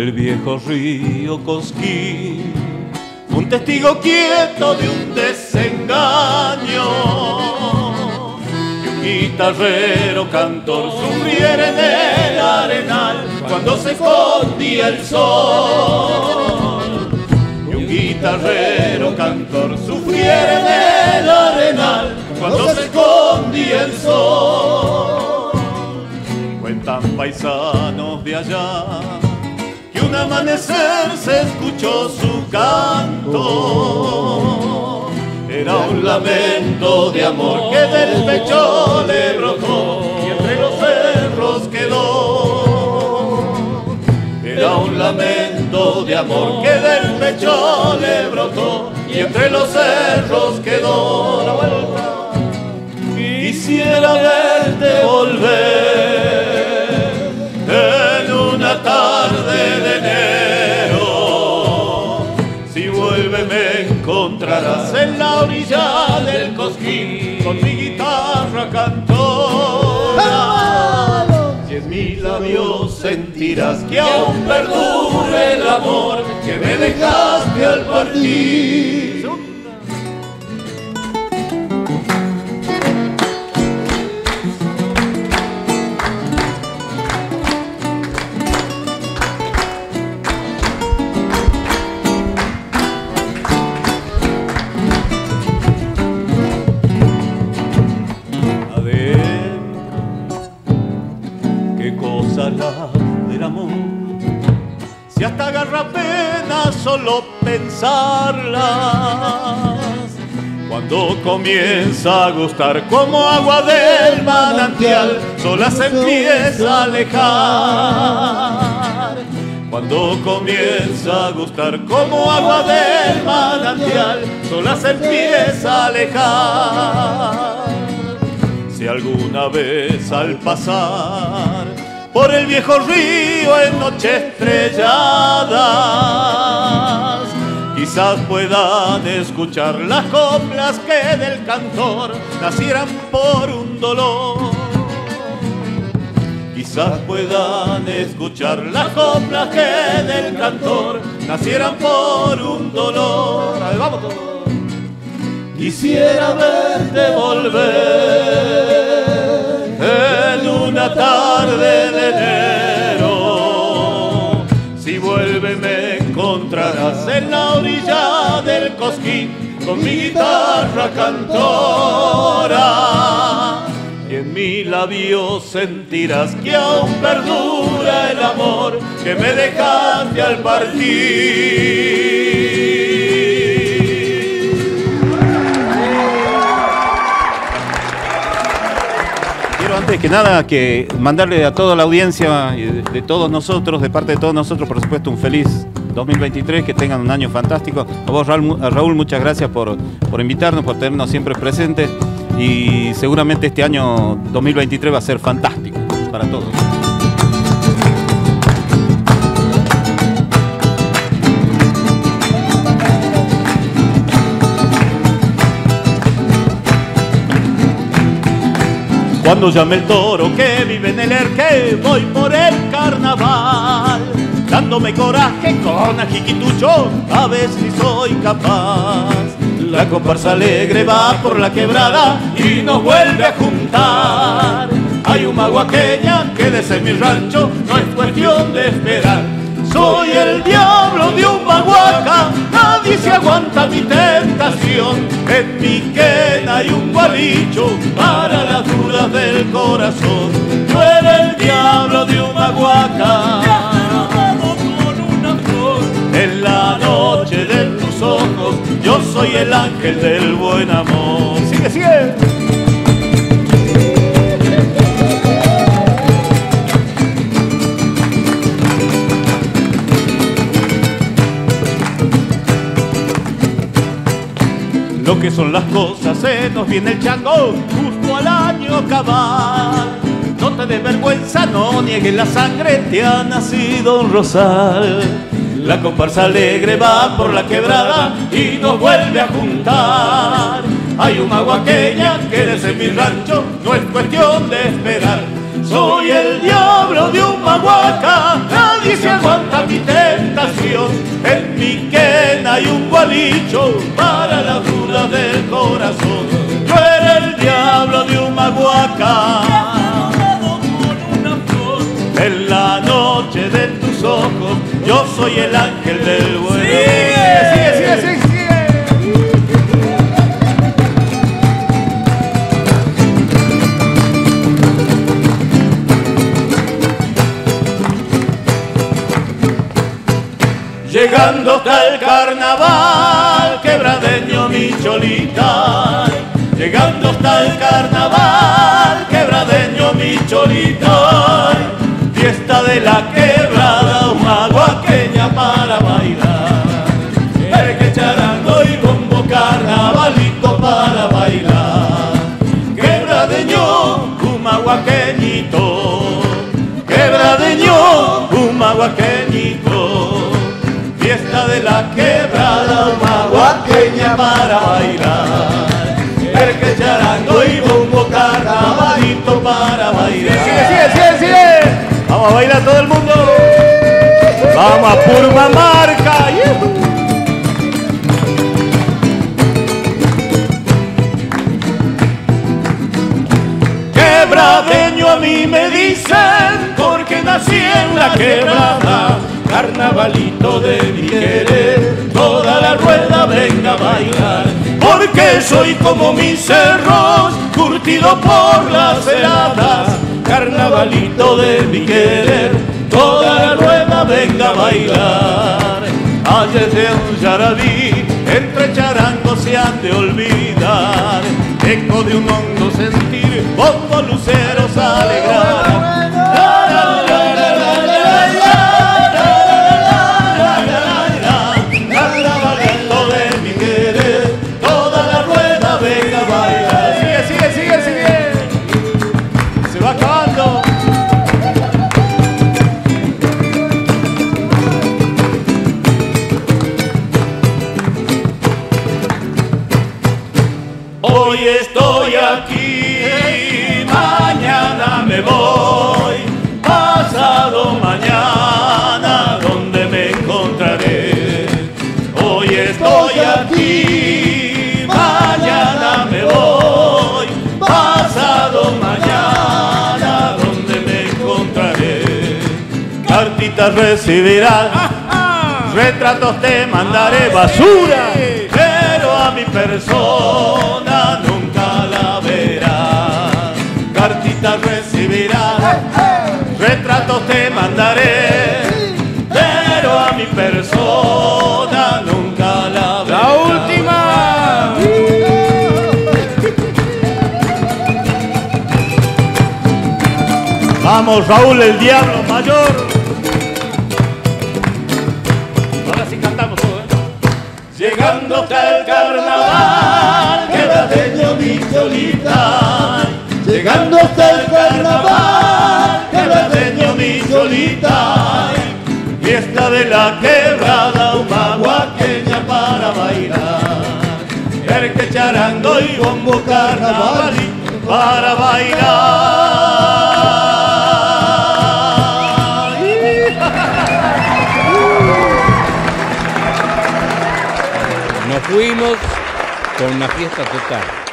el viejo río Cosquín, un testigo quieto de un desengaño. Y un guitarrero cantor sufriera en el arenal cuando se escondía el sol. Y un guitarrero cantor sufriera en el arenal cuando se escondía el sol. Cuentan paisanos de allá un amanecer se escuchó su canto. Era un lamento de amor que del pecho le brotó y entre los cerros quedó. Era un lamento de amor que del pecho le brotó y entre los cerros quedó. La vuelta. Quisiera verte volver de enero. Si vuelve me encontrarás en la orilla del cosquín con mi guitarra cantora. Y en mis labios sentirás que aún perdure el amor que me dejaste al partir. Pena solo pensarlas. Cuando comienza a gustar como agua del manantial, sola se empieza a alejar. Cuando comienza a gustar como agua del manantial, sola se empieza a alejar. Si alguna vez al pasar por el viejo río en noche estrelladas, quizás puedan escuchar las coplas que del cantor nacieran por un dolor. Quizás puedan escuchar las coplas que del cantor nacieran por un dolor. A ver, vamos todos. Quisiera verte volver en una tarde de enero. Si vuelve me encontrarás en la orilla del cosquín con mi guitarra cantora. Y en mi labio sentirás que aún perdura el amor que me dejaste al partir. Que nada que mandarle a toda la audiencia y de, todos nosotros, de parte de todos nosotros, por supuesto, un feliz 2023, que tengan un año fantástico. A vos, Raúl, muchas gracias por, por invitarnos, por tenernos siempre presentes y seguramente este año 2023 va a ser fantástico para todos. Cuando llame el toro que vive en el erque, voy por el carnaval, dándome coraje con ajiquitucho, a ver si soy capaz. La comparsa alegre va por la quebrada y nos vuelve a juntar. Hay un maguaqueña que desde mi rancho no es cuestión de esperar. Soy el diablo de un maguaca, nadie se aguanta mi tentación. En mi quena hay un gualicho para las dudas del corazón. Tú eres el diablo de un maguaca. En la noche de tus ojos, yo soy el ángel del buen amor. Sigue, sigue. Lo que son las cosas, se nos viene el chango justo al año cabal. No te des vergüenza, no niegues la sangre, te ha nacido un rosal. La comparsa alegre va por la quebrada y nos vuelve a juntar. Hay una guaqueña que desde mi rancho no es cuestión de esperar. Soy el diablo de un maguaca, nadie se aguanta mi tema. mi quena y un gualicho para las dudas del corazón. Yo era el diablo de un maguaca. En la noche de tus ojos, yo soy el ángel del bueno. Sigue, sigue, sigue, sigue, Llegando hasta el carnaval, quebradeño mi cholita. Llegando hasta el carnaval, quebradeño mi cholita. Fiesta de la quebrada, una guaqueña para bailar. El que charango y bombo, carnavalito para bailar. Quebradeño, un maguaqueñito. Quebradeño, un maguaqueñito. De la quebrada, una guaqueña para bailar. El que charango y bombo, carnavalito para bailar. Sigue, sigue, sigue, sigue. Vamos a bailar todo el mundo. Vamos a Purmamarca. ¡Yujú! Quebradeño a mí me dicen porque nací en la quebrada. Carnavalito de mi querer, toda la rueda venga a bailar. Porque soy como mis cerros, curtido por las heladas. Carnavalito de mi querer, toda la rueda venga a bailar. Ayer de un yaradí, entre charangos se han de olvidar. Eco de un hondo Cartitas recibirás, retratos te mandaré basura, pero a mi persona nunca la verás. Cartitas recibirás, retratos te mandaré, pero a mi persona nunca la verás. La última. Vamos, Raúl, el diablo mayor. La quebrada, una guaqueña para bailar. El que charango y bombo carnaval para bailar. Nos fuimos con una fiesta total.